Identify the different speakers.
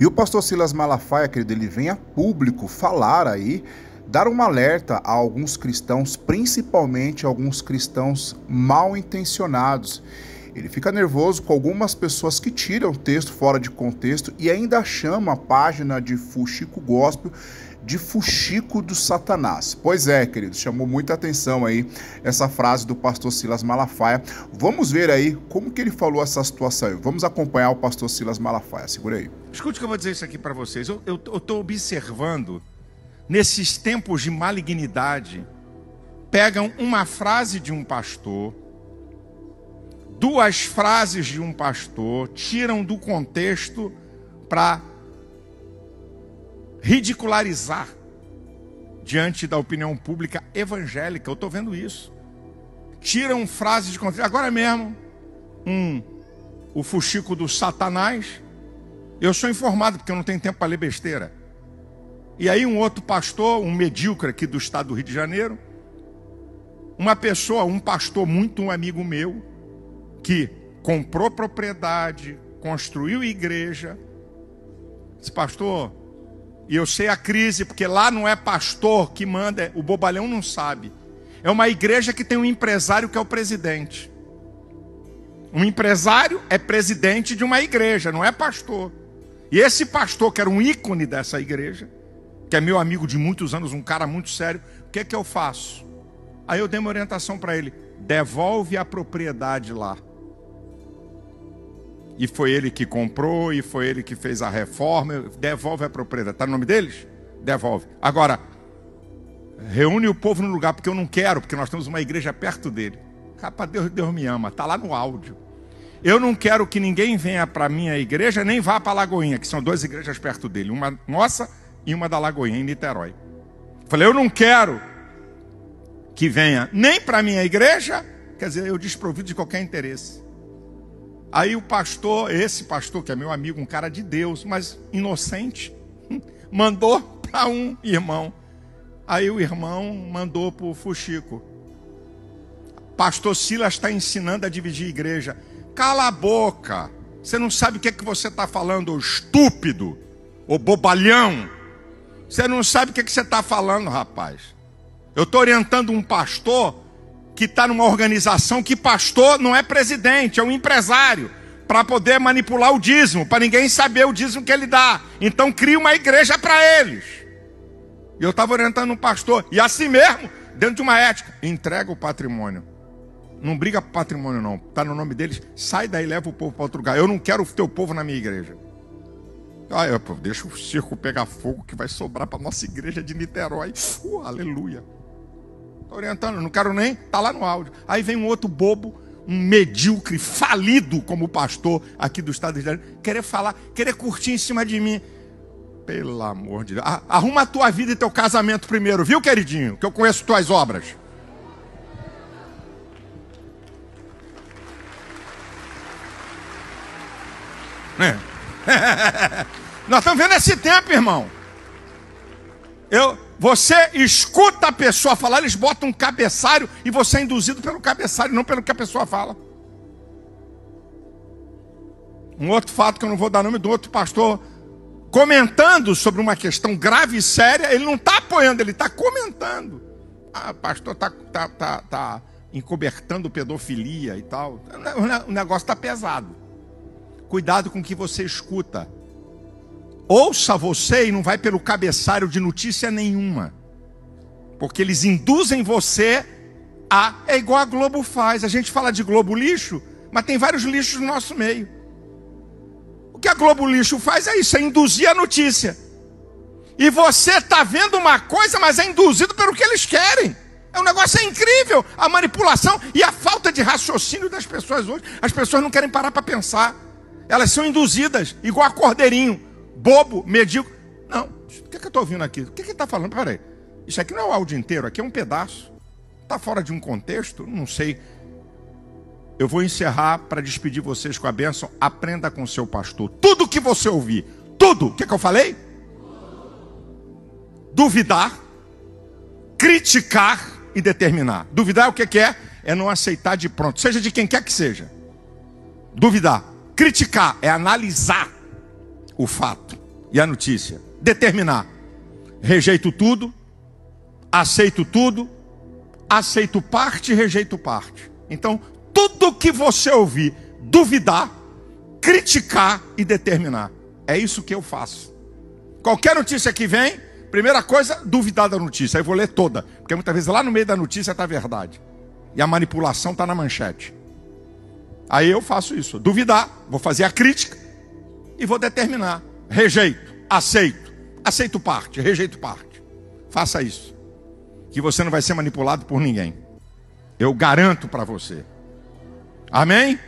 Speaker 1: E o pastor Silas Malafaia, querido, ele vem a público falar aí, dar um alerta a alguns cristãos, principalmente alguns cristãos mal intencionados. Ele fica nervoso com algumas pessoas que tiram o texto fora de contexto e ainda chama a página de Fuxico Gospel de fuxico do Satanás. Pois é, querido, chamou muita atenção aí essa frase do pastor Silas Malafaia. Vamos ver aí como que ele falou essa situação. Vamos acompanhar o pastor Silas Malafaia. Segura aí.
Speaker 2: Escute que eu vou dizer isso aqui para vocês. Eu estou observando, nesses tempos de malignidade, pegam uma frase de um pastor, duas frases de um pastor, tiram do contexto para ridicularizar diante da opinião pública evangélica. Eu estou vendo isso. Tiram frases de contexto. Agora mesmo, um, o fuxico do Satanás. Eu sou informado porque eu não tenho tempo para ler besteira. E aí um outro pastor, um medíocre aqui do estado do Rio de Janeiro, uma pessoa, um pastor muito um amigo meu, que comprou propriedade, construiu igreja. Esse pastor, e eu sei a crise, porque lá não é pastor que manda, o bobalhão não sabe. É uma igreja que tem um empresário que é o presidente. Um empresário é presidente de uma igreja, não é pastor. E esse pastor, que era um ícone dessa igreja, que é meu amigo de muitos anos, um cara muito sério, o que é que eu faço? Aí eu dei uma orientação para ele: devolve a propriedade lá e foi ele que comprou, e foi ele que fez a reforma, devolve a propriedade. Está no nome deles? Devolve. Agora, reúne o povo no lugar, porque eu não quero, porque nós temos uma igreja perto dele. Rapaz, Deus, Deus me ama, está lá no áudio. Eu não quero que ninguém venha para a minha igreja, nem vá para a Lagoinha, que são duas igrejas perto dele, uma nossa e uma da Lagoinha, em Niterói. Falei, eu não quero que venha nem para a minha igreja, quer dizer, eu desprovido de qualquer interesse. Aí o pastor, esse pastor, que é meu amigo, um cara de Deus, mas inocente, mandou para um irmão. Aí o irmão mandou para o Fuxico. Pastor Silas está ensinando a dividir a igreja. Cala a boca. Você não sabe o que, é que você está falando, estúpido, ô bobalhão. Você não sabe o que, é que você está falando, rapaz. Eu estou orientando um pastor que está numa organização que pastor não é presidente, é um empresário, para poder manipular o dízimo, para ninguém saber o dízimo que ele dá. Então cria uma igreja para eles. E eu estava orientando um pastor, e assim mesmo, dentro de uma ética, entrega o patrimônio. Não briga para patrimônio, não. Está no nome deles. Sai daí, leva o povo para outro lugar. Eu não quero o teu povo na minha igreja. Ah, eu, deixa o circo pegar fogo que vai sobrar para nossa igreja de Niterói. Uh, aleluia. Estou orientando, não quero nem, está lá no áudio. Aí vem um outro bobo, um medíocre, falido como pastor aqui do estado de Janeiro, querer falar, querer curtir em cima de mim. Pelo amor de Deus. Arruma a tua vida e teu casamento primeiro, viu, queridinho? Que eu conheço tuas obras. É. Nós estamos vendo esse tempo, irmão. Eu, você escuta a pessoa falar, eles botam um cabeçalho e você é induzido pelo cabeçalho, não pelo que a pessoa fala. Um outro fato que eu não vou dar nome do outro pastor, comentando sobre uma questão grave e séria, ele não está apoiando, ele está comentando. Ah, pastor está tá, tá, tá encobertando pedofilia e tal. O negócio está pesado. Cuidado com o que você escuta. Ouça você e não vai pelo cabeçalho de notícia nenhuma. Porque eles induzem você a. É igual a Globo faz. A gente fala de Globo lixo, mas tem vários lixos no nosso meio. O que a Globo lixo faz é isso: é induzir a notícia. E você está vendo uma coisa, mas é induzido pelo que eles querem. É um negócio é incrível. A manipulação e a falta de raciocínio das pessoas hoje. As pessoas não querem parar para pensar. Elas são induzidas, igual a cordeirinho bobo, medíocre. Não, o que, é que eu estou ouvindo aqui? O que, é que ele está falando? Peraí, isso aqui não é o áudio inteiro, aqui é um pedaço. Está fora de um contexto? Não sei. Eu vou encerrar para despedir vocês com a bênção. Aprenda com seu pastor. Tudo que você ouvir, tudo, o que, é que eu falei? Duvidar, criticar e determinar. Duvidar o que, que é? É não aceitar de pronto, seja de quem quer que seja. Duvidar. Criticar é analisar o fato. e a notícia. Determinar. Rejeito tudo, aceito tudo, aceito parte e rejeito parte. Então, tudo que você ouvir, duvidar, criticar e determinar. É isso que eu faço. Qualquer notícia que vem, primeira coisa, duvidar da notícia. Aí vou ler toda, porque muitas vezes lá no meio da notícia está a verdade. E a manipulação está na manchete. Aí eu faço isso, duvidar, vou fazer a crítica e vou determinar. Rejeito, aceito, aceito parte, rejeito parte. Faça isso. Que você não vai ser manipulado por ninguém. Eu garanto para você. Amém?